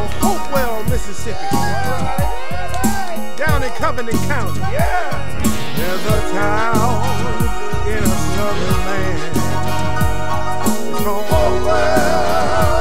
called Hopewell, Mississippi. Down in Covington County. Yeah. There's a town in a southern land. Hopewell. Hopewell.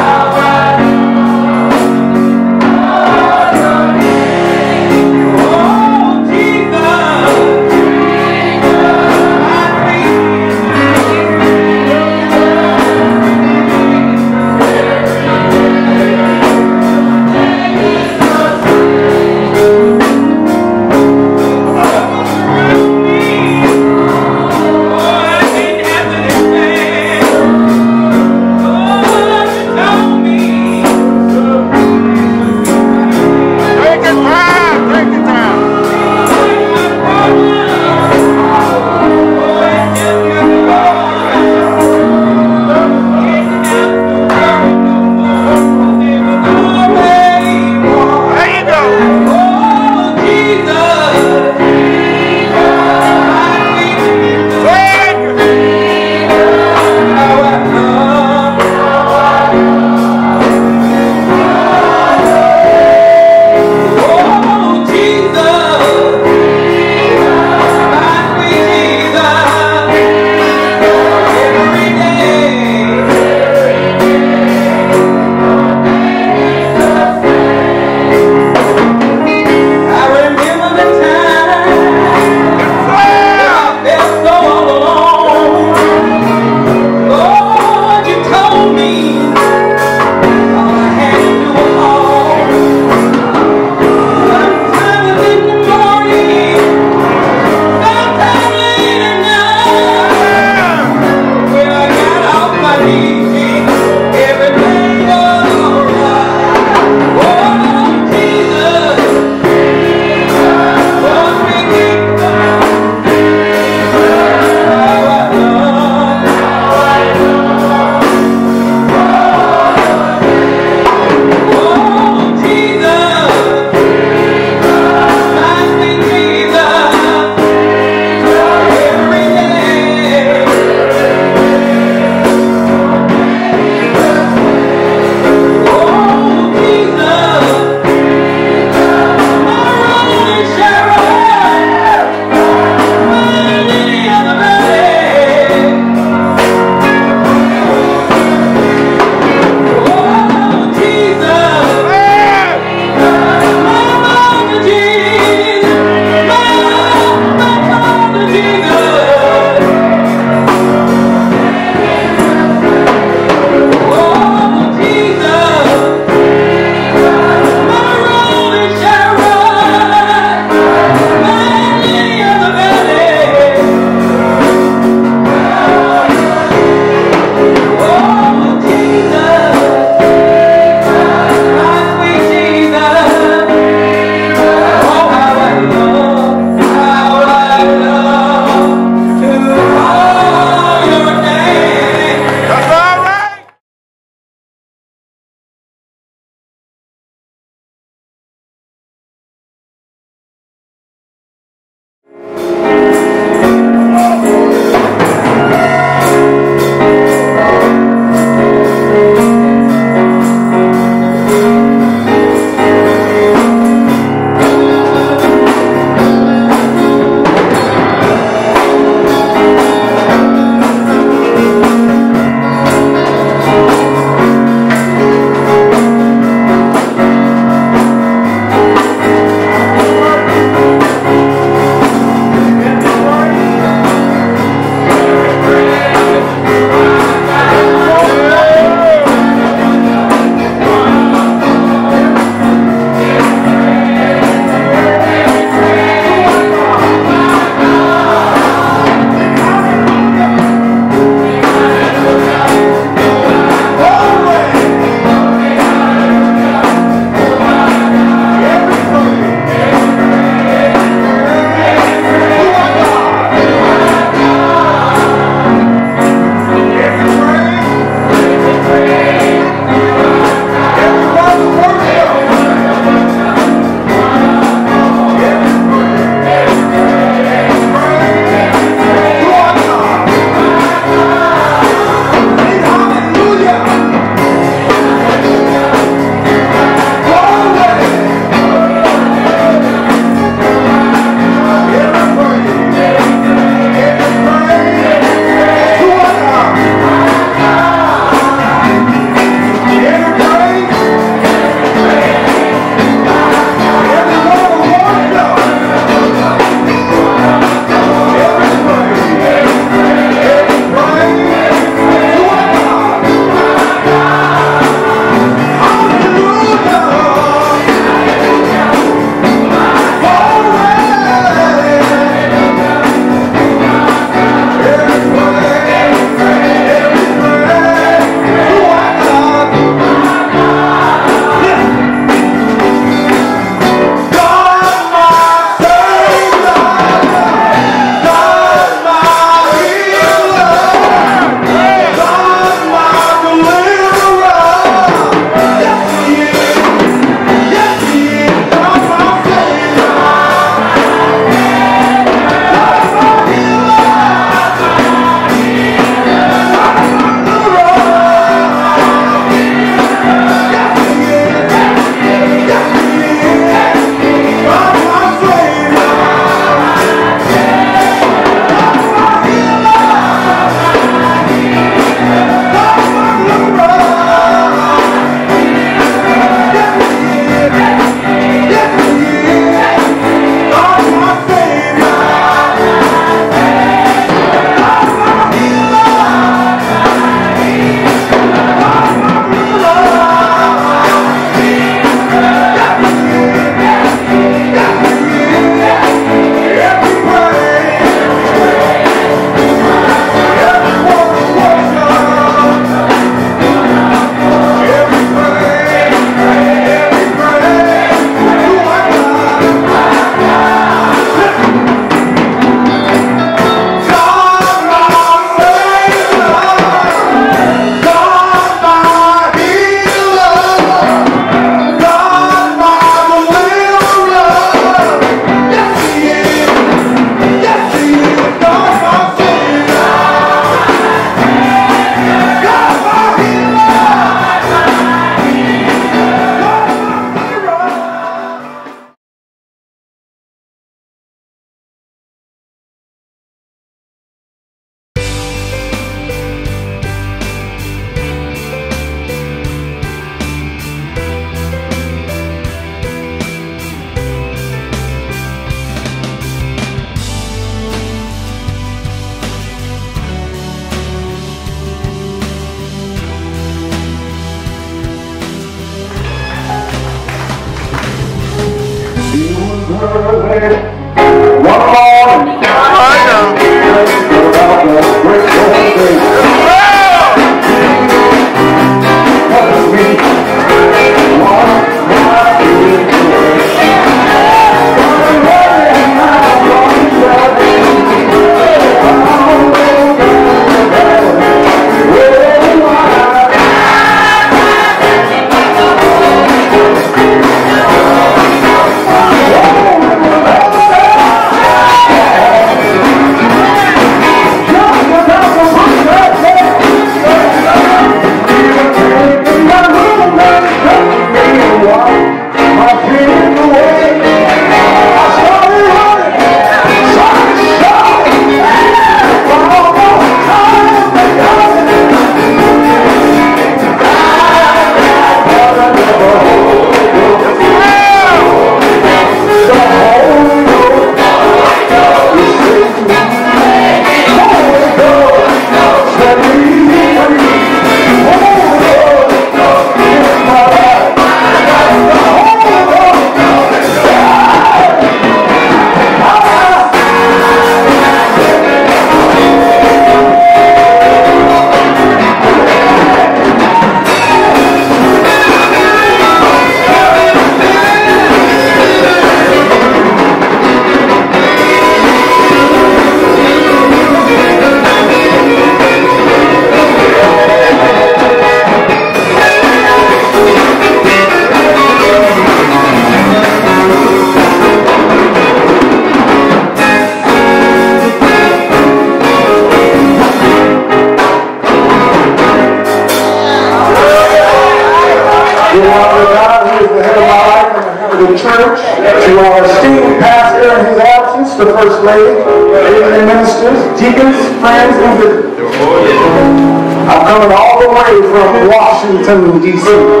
Putin soon.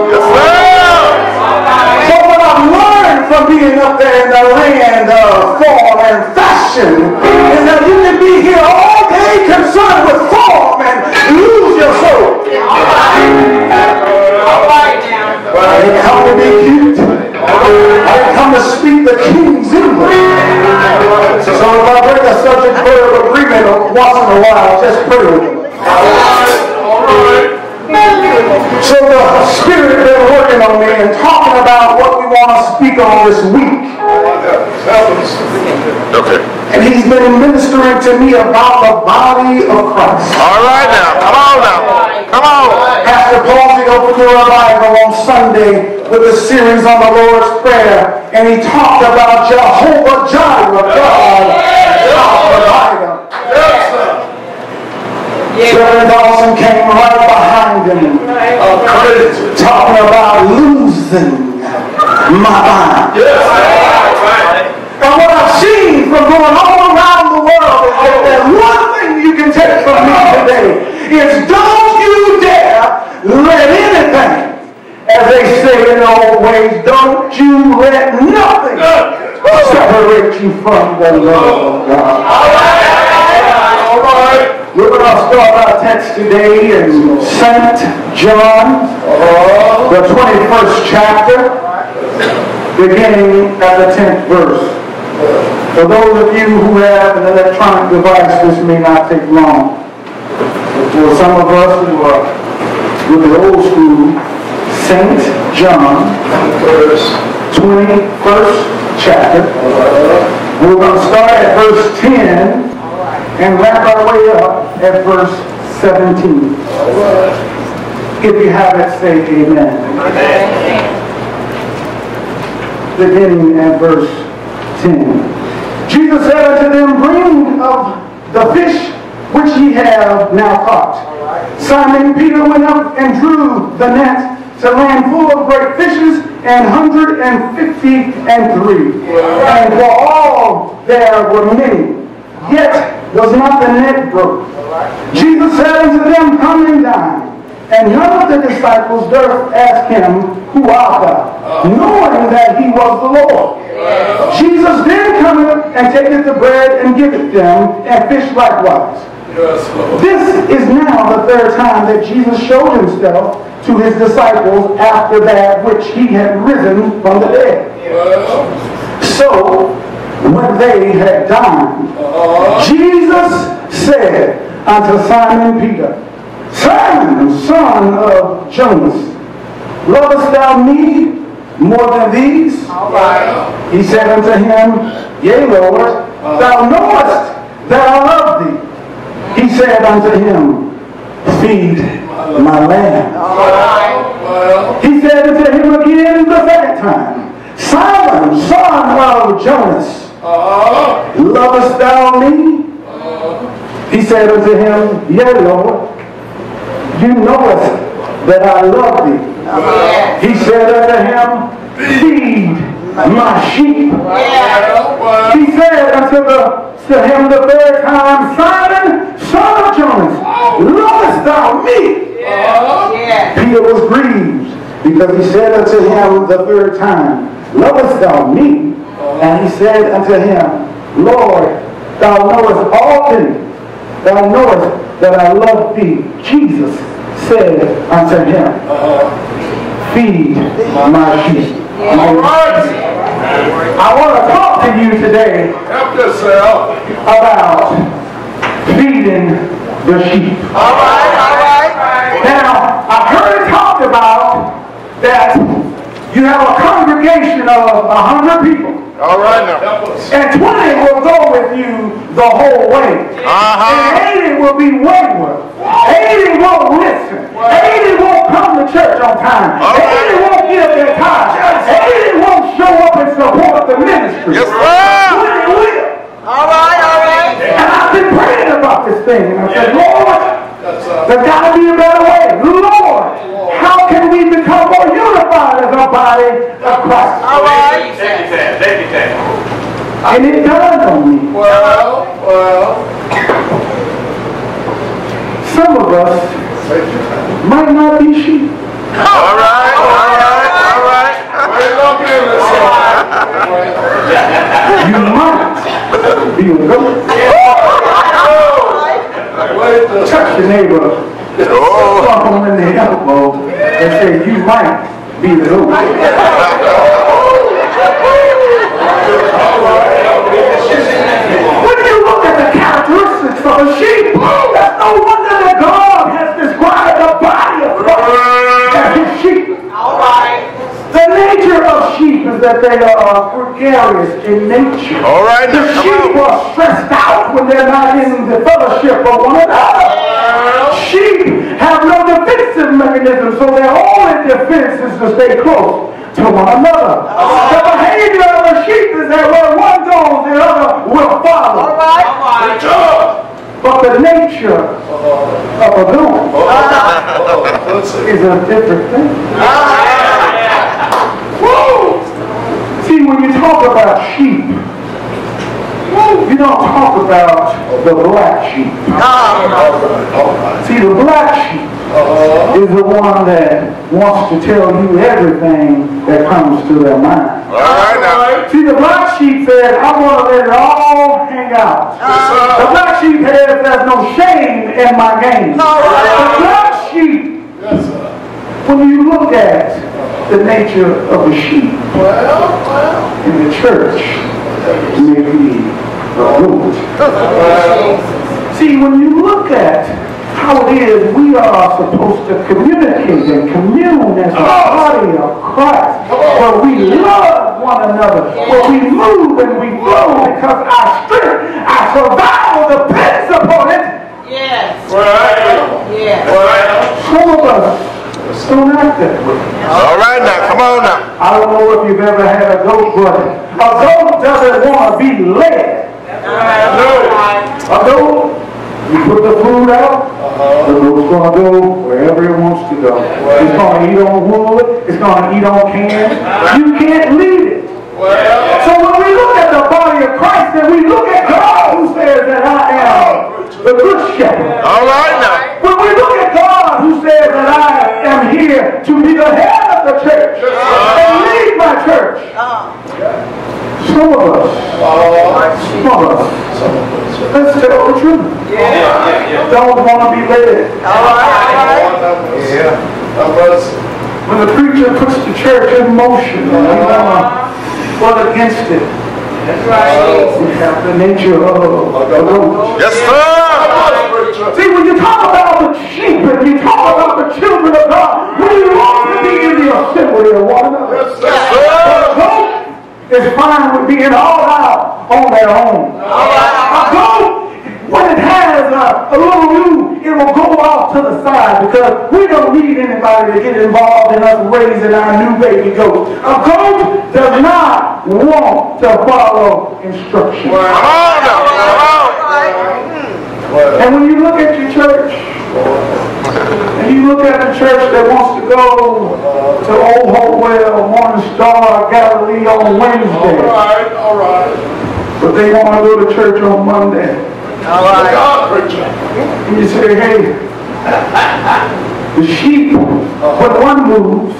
To me about the body of Christ. All right now. Come on now. Come on. Pastor Palsy opened the revival on Sunday with a series on the Lord's Prayer, and he talked about Jehovah Jireh, God, God provider. Reverend Dawson came right behind him, talking about losing my mind. And what I've seen from going all around the world is that one thing you can take from me today is don't you dare let anything, as they say in the old ways, don't you let nothing separate you from the love of God. All right. All right. We're going to start our text today in St. John, uh-huh. the 21st chapter, beginning at the 10th verse. For those of you who have an electronic device, this may not take long. But for some of us who are with the old school, St. John, 21st chapter, we're going to start at verse 10 and wrap our way up at verse 17. If you have it, say amen. amen. Beginning at verse 10. Jesus said unto them, Bring of the fish which ye have now caught. Simon Peter went up and drew the net to land full of great fishes, and hundred and fifty and three. And for all there were many, yet was not the net broke. Jesus said unto them, Come and dine. And none of the disciples durst ask him, Who art thou? Knowing that he was the Lord. Jesus then cometh and taketh the bread and giveth them, and fish likewise. Yes, This is now the third time that Jesus showed himself to his disciples after that which he had risen from the dead. So when they had dined, uh-huh. Jesus said unto Simon Peter, Simon, son of Jonas, lovest thou me more than these? He said unto him, Yea, Lord, thou knowest that I love thee. He said unto him, Feed my lamb. He said unto him again the second time, Simon, son of Jonas, lovest thou me? He said unto him, Yea, Lord, you knowest that I love thee. He said unto him, Feed my sheep. He said unto the, to him the third time, Simon, son of Jonas, lovest thou me? Peter was grieved because he said unto him the third time, Lovest thou me? And he said unto him, Lord, thou knowest all things. Thou knowest that I love thee. Jesus said unto him, Feed my sheep. I want to talk to you today about feeding the sheep. All right, all right. Now, I've heard it talked about that you have a congregation of a hundred people, All right now. And 20 will go with you the whole way. Uh-huh. And 80 will be wayward. 80 won't listen. 80 won't come to church on time. All right. 80 won't give their time. 80 won't show up and support the ministry. Yes, sir. 20 will. All right, all right. And I've been praying about this thing. And I said, Lord, That's uh, there's got to be a better way. Lord, how can we become more unified as a body of Christ? All right. And it dawned on me. well, well. Some of us might not be sheep. All right, all right, all right. Wait up here, You might be a goat. Wait the Touch your neighbor. Oh. Bump him in the elbow and say, you might be the goat. When you look at the characteristics of a sheep, that's no wonder that God has described the body of Christ as his sheep. All right. The nature of sheep is that they are gregarious in nature. All right, The sheep are stressed out when they're not in the fellowship of one another. Sheep have no defensive mechanism, so their only defense is to stay close to one another. The behavior of a sheep is that where one goes, the other will follow. All right. All right. But the nature of a goat is a different thing. Woo! See, when you talk about sheep, you don't talk about the black sheep. All right, all right. See, the black sheep is the one that wants to tell you everything that comes to their mind. All right now. See, the black sheep said, I'm going to let it all hang out. The black sheep says, there's no shame in my game. The black sheep when you look at the nature of a sheep in the church, maybe a goat. See, when you look at how it is we are supposed to communicate and commune as a oh. body of Christ, where we love one another, where we move and we flow because our strength, our survival depends upon it. Yes. Right. Yes. Right. Some of us don't act that way. All right now. Come on now. I don't know if you've ever had a goat, but a goat doesn't want to be led. A goat, you put the food out, uh-huh. the goat's going to go wherever it wants to go. It's going to eat on wood, it's going to eat on can. You can't lead it. Well, So when we look at the body of Christ and we look at God who says that I am the good shepherd. all right now. When we look at God who says that I am here to be the head of the church and lead my church, some of us, some us, let's tell the truth, don't want to be led. All right. All right. Yeah. Help us. When the preacher puts the church in motion and we want to run against it, That's right. We have the nature of a roach. Yes, sir. See, when you talk about the sheep and you talk about the children of God, we want to be in the assembly of one another. Yes, sir. A goat is fine with being all out on their own. A goat, when it has a, a little ewe, it will go off to the side because we don't need anybody to get involved in us raising our new baby goat. A goat does not want to follow instructions. Come on now. Come on. And when you look at your church, and you look at the church that wants to go to Old Hopewell, Morning Star, Galilee on Wednesday, right, all right. But they want to go to church on Monday. God, preacher. And you say, hey, the sheep, but one moves,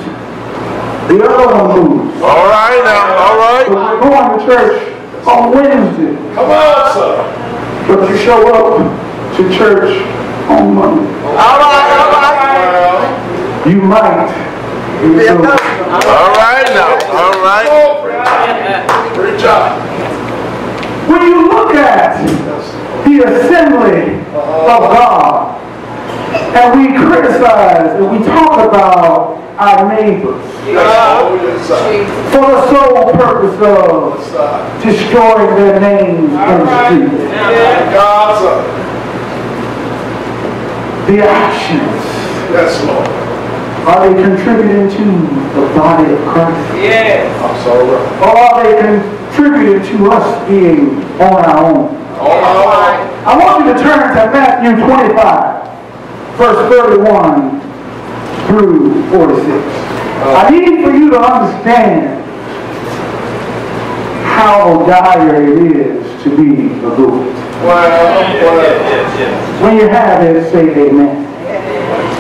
the other one moves. All right now. All right. So we're going to church on Wednesday, Come on, sir. but you show up to church on Monday. All right, all right. You might. be so. All right now. All right. Preacher. When you look at the assembly of God, and we criticize and we talk about our neighbors yes, sir. for the sole purpose of destroying their names in the street. God. The actions, Yes, Lord. are they contributing to the body of Christ? Yes. I'm sorry. Or are they contributing to us being on our own? All right. I want you to turn to Matthew 25, verse 31 through 46. Uh, I need for you to understand how dire it is to be a well. When you have it, say amen.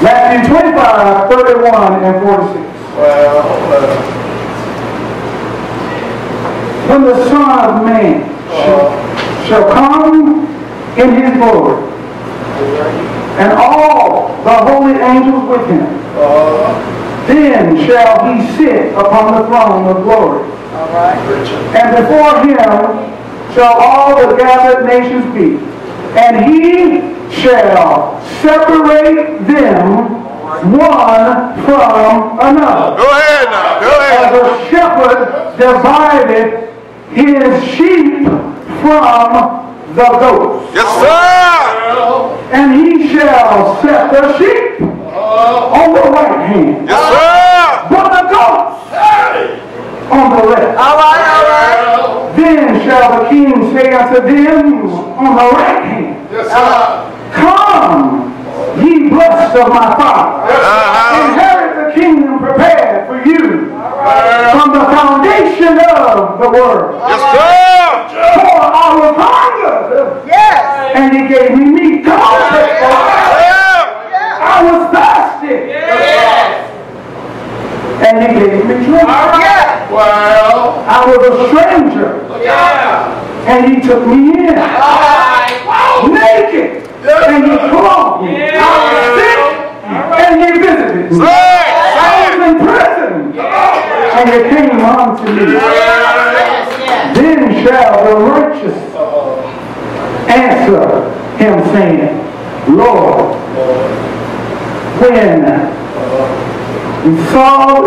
Matthew 25, 31 and 46. Well, well. When the Son of Man shall, shall come in his glory, and all the holy angels with him, then shall he sit upon the throne of glory. All right. And before him shall all the gathered nations be. And he shall separate them one from another. Go ahead now. Go As a shepherd divided his sheep from the goats. Yes, sir. And he shall set the sheep on the right hand, Yes, sir. but the goats on the left. All right, all right. Then shall the king say unto them on the right hand, Yes, sir. Come, ye blessed of my Father, Uh-huh. inherit the kingdom prepared for you from the foundation of the world. Yes, sir. For I was hungered, Yes. And he gave me meat. Come on. I was thirsty, and he gave me drink. Well, I was a stranger, and he took me in. Naked, and he clothed me. I was sick, and he visited me. I was in prison, and he came unto me. Yes, yes. Then shall the righteous answer him, saying, Lord, when we saw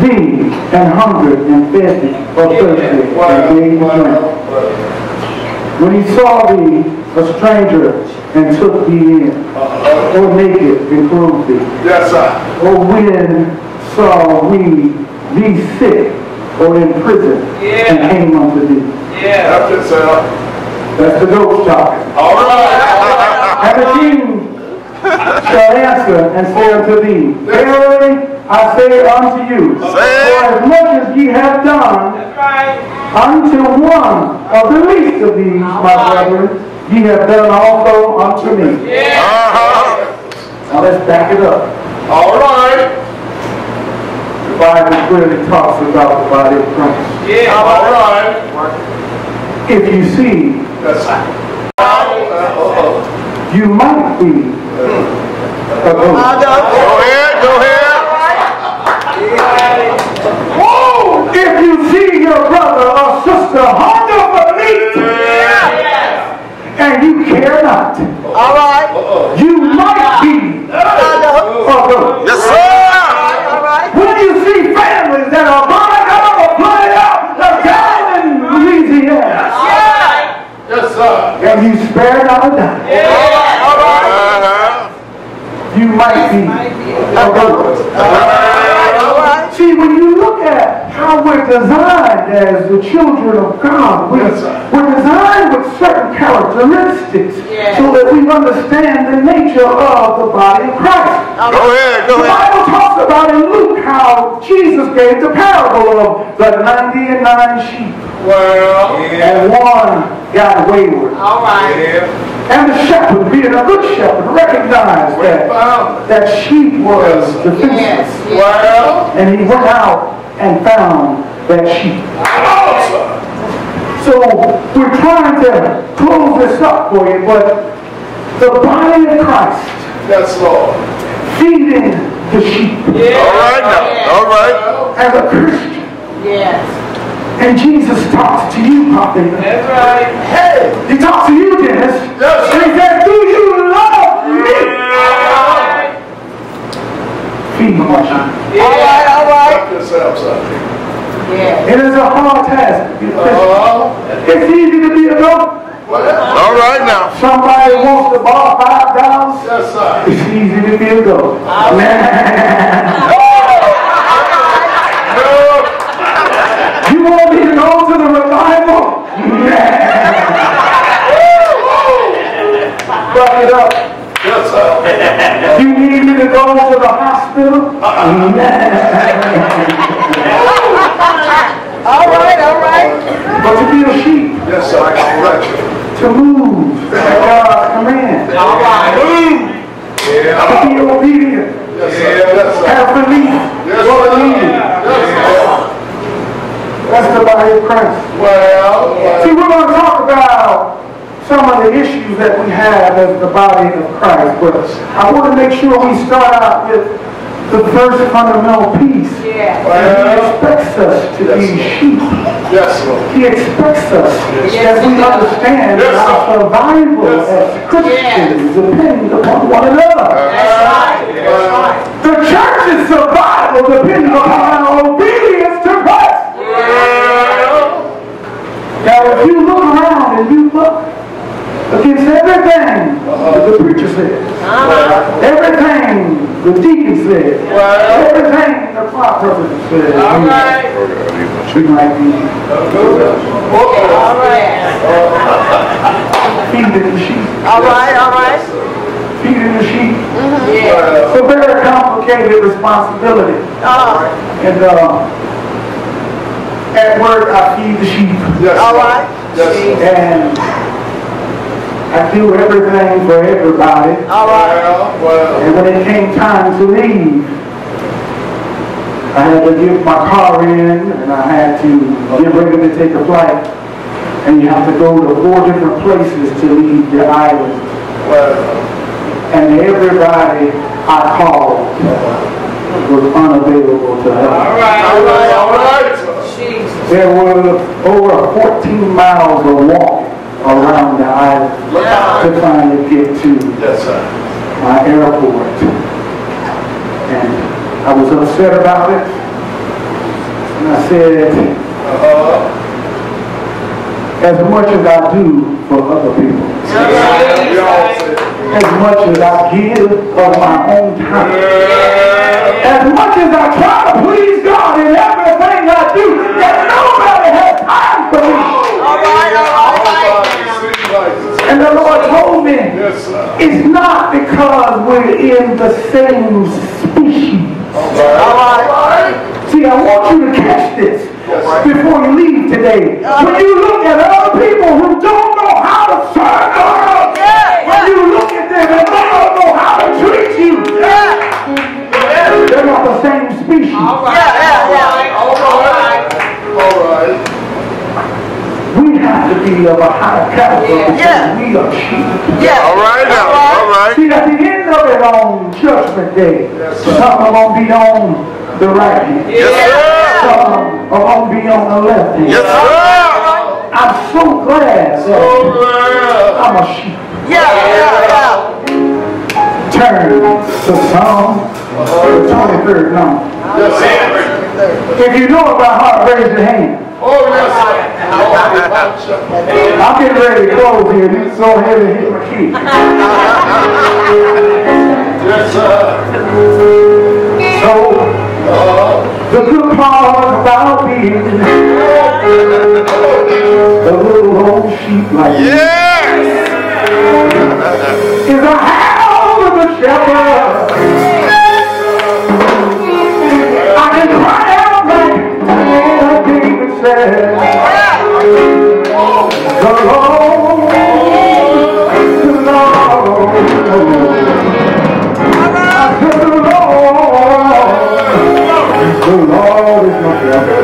thee and hungered and fed thee, or thirsty and gave thee drink. When he saw thee a stranger and took thee in, uh-huh. or naked and clothed thee, Yes, sir. or when saw we thee sick or in prison and came unto thee. Yeah. That's it, sir. That's the ghost talking. All right. And the king shall answer and say unto thee, Verily I say unto you, for as much as ye have done unto one of the least of these, my brethren, ye have done also unto me. Yeah. Uh-huh. Now let's back it up. All right. The Bible clearly talks about the body of Christ. Yeah. All right. If you see, Yes, sir. You might be uh, alone. Go ahead, go ahead. Whoa! If you see your brother or sister hung up a meat and you care not, all right, you might be alone. And you spare not a dime, All right. Uh-huh. you might be a right. See, when you look at how we're designed as the children of God, we're, Yes, we're designed with certain characteristics Yes. so that we understand the nature of the body of Christ. Go ahead, The go ahead. Bible talks about in Luke how Jesus gave the parable of the 90 and 9 sheep, Well, and one got wayward. All right. yeah. And the shepherd, being a good shepherd, recognized that, found that sheep was defenseless. Yes. yes. Well, And he went out and found that sheep. come. So we're trying to close this up for you, but the body of Christ Yes, Lord. feeding the sheep All right now. All right. As a Christian. Yes. And Jesus talks to you, Papa. That's right. hey. He talks to you, Dennis. Yes. And he says, do you love me? All right. Feed my sheep. All right. All right. Help yourself, sir. Yes. It is a hard task. to be a Christian. Uh, It's easy to be a goat. well, All right now. Somebody wants to borrow five dollars. yes, sir. It's easy to be a goat. Man. No, You want me to go to the revival? Buck it up. yes, sir. You need me to go to the hospital? Uh-uh. All right. All right. But to be a sheep, Yes, sir. I can correct to move at God's uh, command, All right. Yeah. to be obedient, Yes, sir. Yes, sir. have belief, Yes, sir. needed. Yes, That's the body of Christ. sir. Well, See, we're going to talk about some of the issues that we have as the body of Christ, but I want to make sure we start out with the first fundamental piece. Yes. And he expects us to be sheep. yes, Lord. He expects us Yes, that we understand Yes, that our sir. survival Yes, as Christians depends upon one another. That's right. That's right. The church's survival depends upon our obedience to Christ. Well, Now, if you look around and you look against everything that the preacher said, Uh-huh. everything the deacon said, Well. everything the prophet said, All right. we might be All right. feeding the sheep, All right. All right. feeding the sheep. Yeah. well, It's a very complicated responsibility. Uh, And uh, at work, I feed the sheep. yes, all sir. right. Yes. And I do everything for everybody. All right. Well, well, And when it came time to leave, I had to give my car in and I had to get ready to take a flight. And you have to go to four different places to leave the island. well, And everybody I called was unavailable to help. All right. all All right, right. all right, sir. Jesus. There were over 14 miles of walk around the island out. to finally get to Yes, my airport. And I was upset about it. And I said, Uh-huh. as much as I do for other people, say, as much as I give of my own time, yeah. as much as I try to please God in everything I that nobody has time for me. All right. All right. All right. Seems like it. And the Lord told me, Yes, sir. it's not because we're in the same species. All right. See, I want you to catch this before you leave today. When you look at other people who don't know how to serve God, when you look at them and they don't know how to treat you, dignity of a higher caliber. Yeah. We are cheated. Yeah. All right now. All right. All right. See, at the end of it on Judgment Day, yes, some are going be on the right hand. Yes. Some are going be on the left hand. Yes, sir. I'm so glad. So. I'm a sheep. Yeah. yeah. yeah turn to Psalm 23rd. If you know it by heart, raise your hand. Oh, yes, sir. I'm getting ready to close here. He's so heavy, hit my key. yes, sir. So, the good part about being a little old sheep like yes. is I have of a shepherd. Lord is my.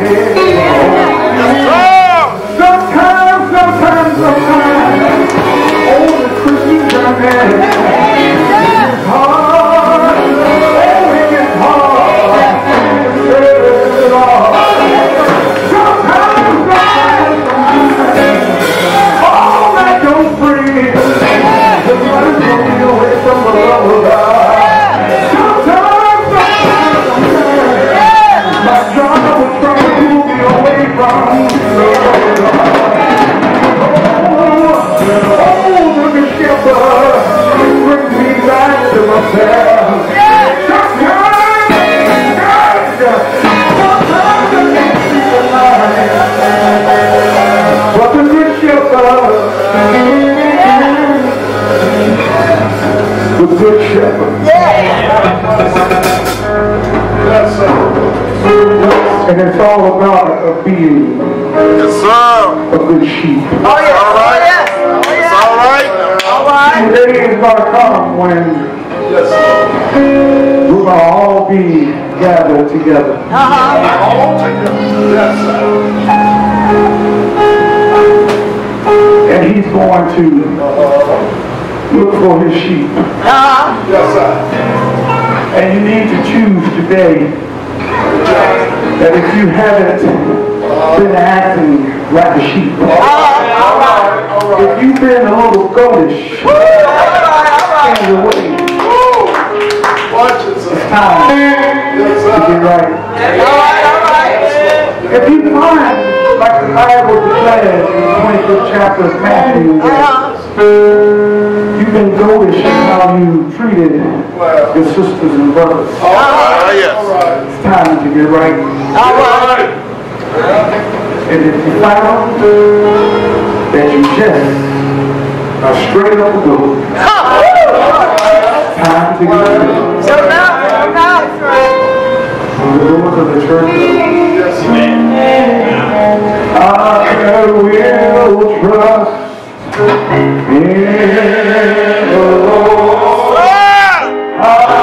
mujer. and right. If you find, like the Bible declares in the 25th chapter of Matthew, you can go and how you treated your sisters and brothers. All right, yes. It's time to get right. All right. And if you find that you just are straight up the road, ah. time to get right. So now, the doors of the church. Yes, amen. I will trust in the Lord. I